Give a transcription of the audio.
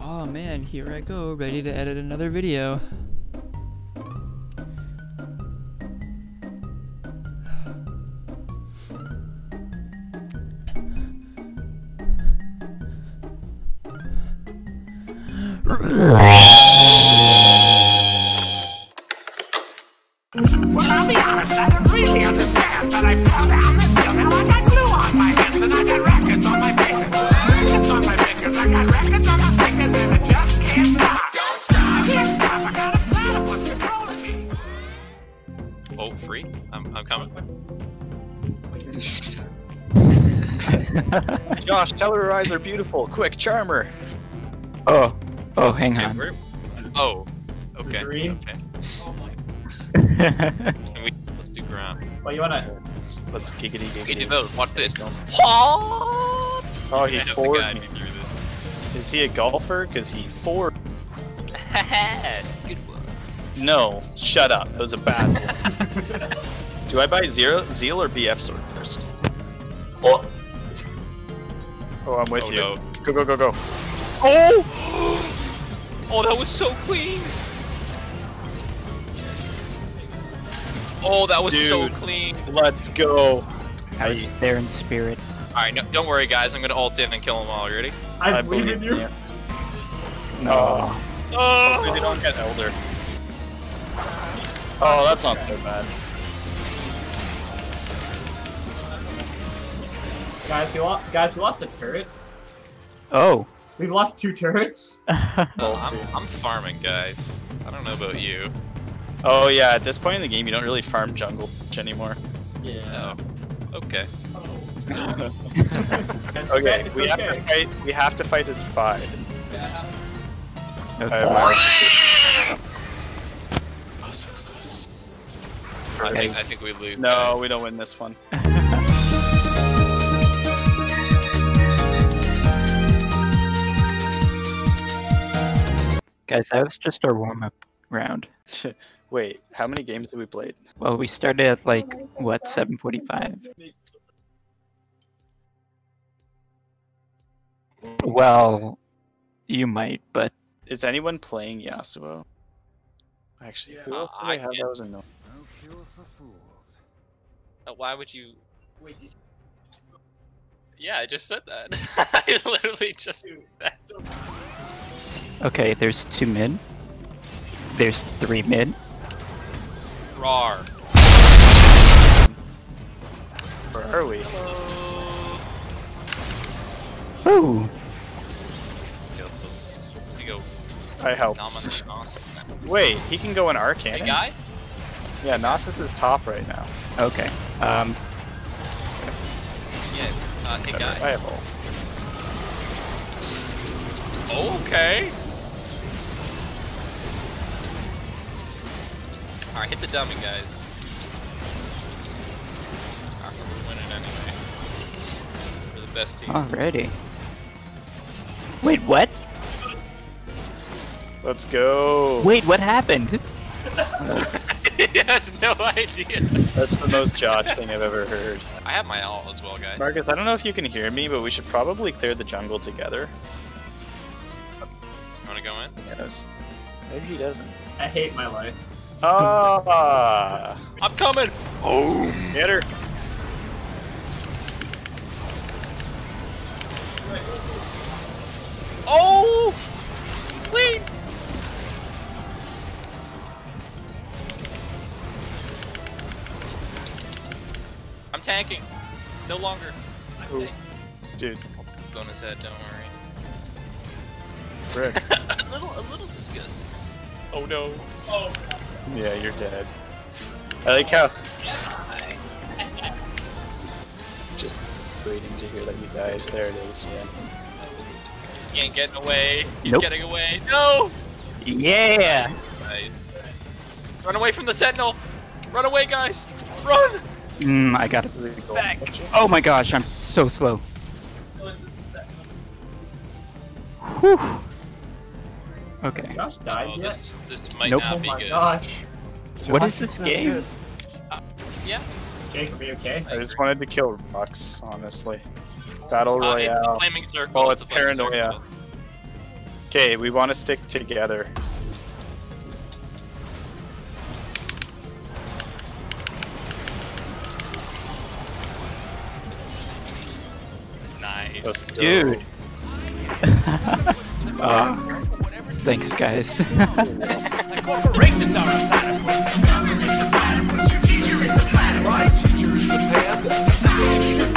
Oh man, here I go, ready to edit another video. got records on my fingers. Records on my fingers, I got records on my fingers and I just can't stop. Don't stop. I can't stop, I got a platypus controlling me. Oh, free? I'm, I'm coming. Josh, tell her her eyes are beautiful. Quick, charm her. Oh, oh, hang Okay, on. where- Oh, okay. Green? Okay. Can we, let's do ground. Well, you wanna? Let's giggity Okay, do giggity. both. Watch this. Don't- Oh, Oh, he I hope the forward guy me. me through this. Is he a golfer? Because he four. That's a good one. No, shut up. That was a bad one. Do I buy zero zeal or BF sword first? Oh, Oh, I'm with Oh, you. no. Go go go go. Oh! Oh, that was so clean! Oh, that was so clean. Let's go. I was there in spirit. Alright, no, don't worry, guys. I'm gonna ult in and kill them all. You ready? I, believe in you. No. Oh. oh! They don't get elder. Oh, that's not so bad. Guys, we lost. Guys, we lost a turret. Oh. We've lost two turrets. I'm, I'm farming, guys. I don't know about you. Oh yeah, at this point in the game, you don't really farm jungle much anymore. Yeah. Oh. Okay. Okay, It's we have to fight. We have to fight as five. Okay. I Oh, so close. I think, I think we lose. No, we don't win this one. Guys, that was just our warm up round. Wait, how many games have we played? Well, we started at like, what, 745? Well, you might, but Is anyone playing Yasuo? Actually, who Uh, else did I I have that was a no? Uh, Why would you? Yeah, I just said that. I literally just said that. okay, there's two mid. There's three mid. Rar. Where are we? Ooh. You go. I helped. Wait, he can go in Arcane? Hey guys. Yeah, Gnosis is top right now. Okay. Um, Yeah. Uh, hey guys. I have ult. Okay. Alright, hit the dummy, guys. Alright, we're winning anyway. We're the best team. already. Wait, what? Let's go. Wait, what happened? he has no idea. That's the most Josh thing I've ever heard. I have my ult as well, guys. Marcus, I don't know if you can hear me, but we should probably clear the jungle together. You wanna go in? Yes. Maybe he doesn't. I hate my life. Ah, I'm coming! Oh! get her. Oh! Wait! I'm tanking. No longer. Ooh. Dude, Go on his head, don't Rick. worry. a little, a little disgusting. Oh no. Oh. Yeah, you're dead. I like how. Just waiting to hear that you died. There it is. Yeah. He ain't getting away. He's Nope. getting away. No! Yeah! Nice. Run away from the sentinel! Run away, guys! Run! Mm, I got it. Really cool. Back. Oh my gosh, I'm so slow. Whew. Okay. Josh died Oh, yet? this, this might Nope. not Oh be my good. gosh. What is this game? Yeah. Jake, are you okay? I just wanted to kill Rux, honestly. Battle Uh, it's the Royale. flaming circle. Oh, it's it's a paranoia. circle. Okay, we want to stick together. Nice. Dude. Uh, thanks, guys. Corporations are a platypus. Your teacher is a platypus. My teacher is a a